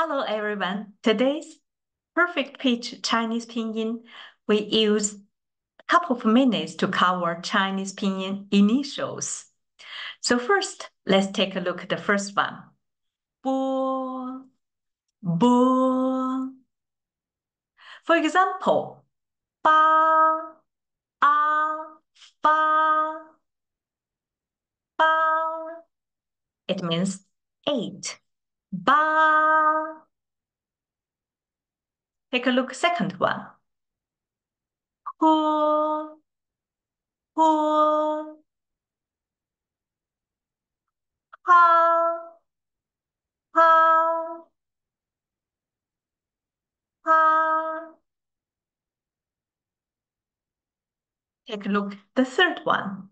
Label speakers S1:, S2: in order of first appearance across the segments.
S1: Hello everyone. Today's perfect pitch Chinese pinyin, we use a couple of minutes to cover Chinese pinyin initials. So first, let's take a look at the first one. Bo, bo. For example, ba, a, ba, ba. It means eight. Ba. Take a look second one. Hu, hu, ha, ha, ha. Take a look the third one.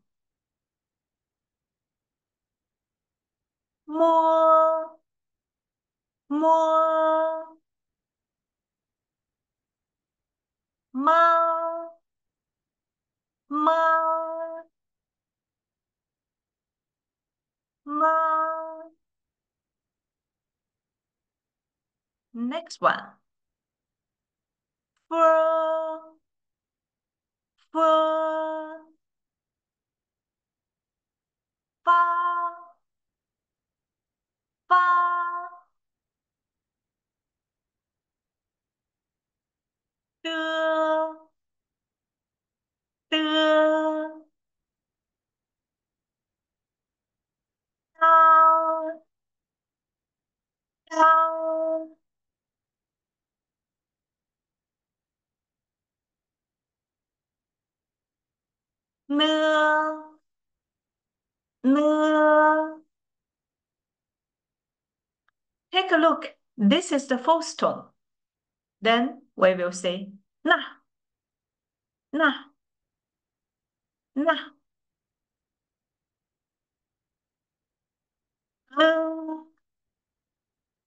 S1: More, more, ma, ma, ma. Next one. For, for, Ne, ne. Take a look. This is the fourth tone. Then we will say na, na, na. Le,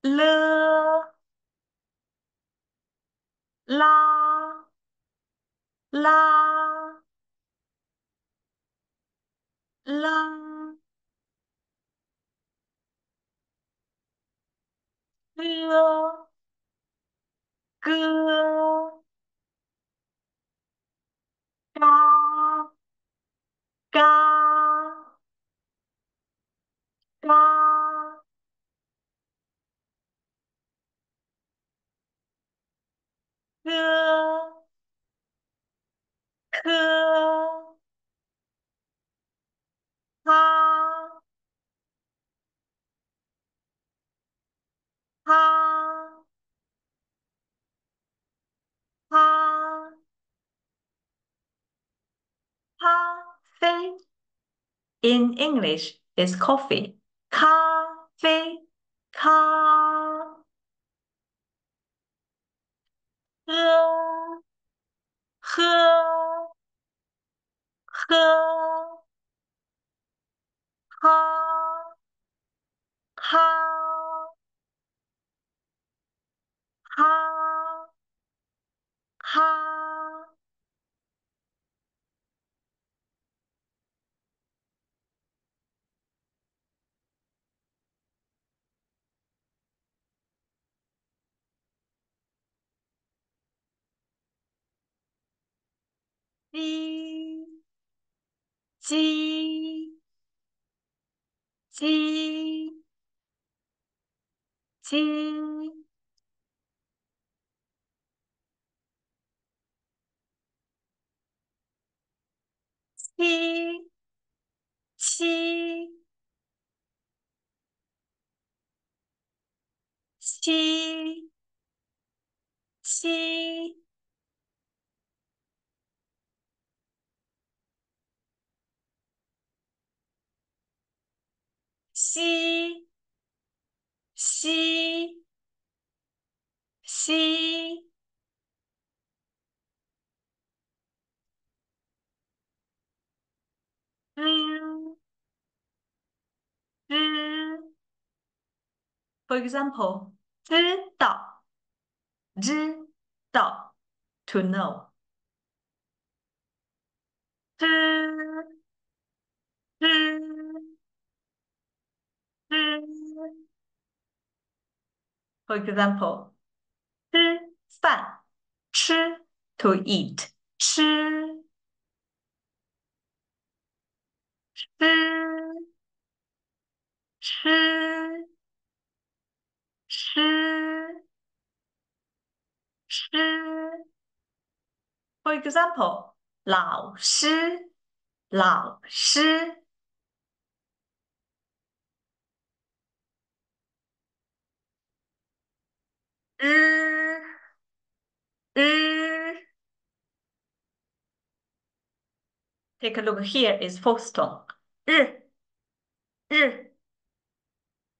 S1: le, la, la, 啦，哥，哥。In English is coffee. Fei, 一七七七七七七七七Xi, xi, xi. Ru, ru. For example, 知道，知道，to know. 知，知，知。 For example, 吃饭，吃 to eat，吃吃吃吃吃。For example，老师，老师。 Take a look here is fourth tone. 日日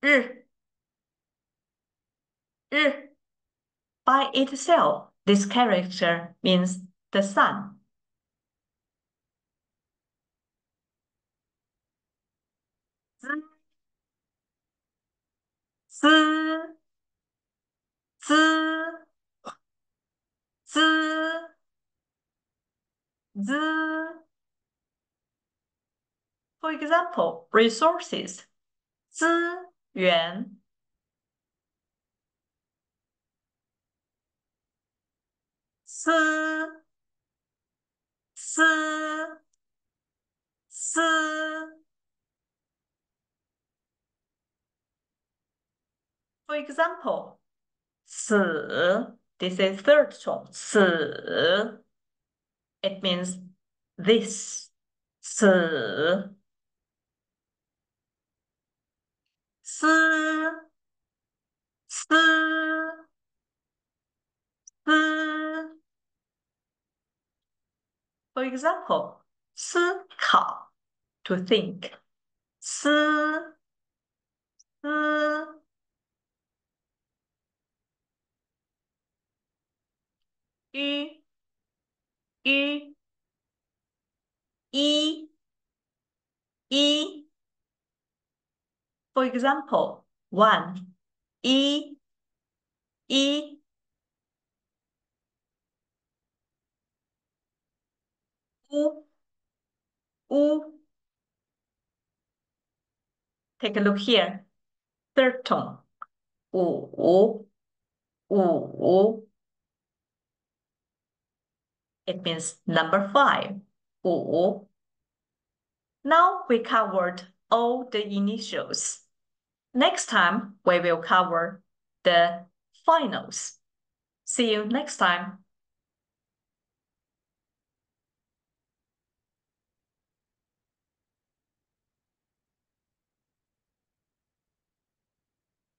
S1: 日日 By itself, this character means the sun. For example, resources, 资源思思思 For example, 死 this is third tone 死 it means this 死 思思思 For example, 思考 to think 思思 ü ü i i For example, one i i u u Take a look here. Third tone. U u u It means number five. U. Now we covered all the initials. Next time, we will cover the finals. See you next time.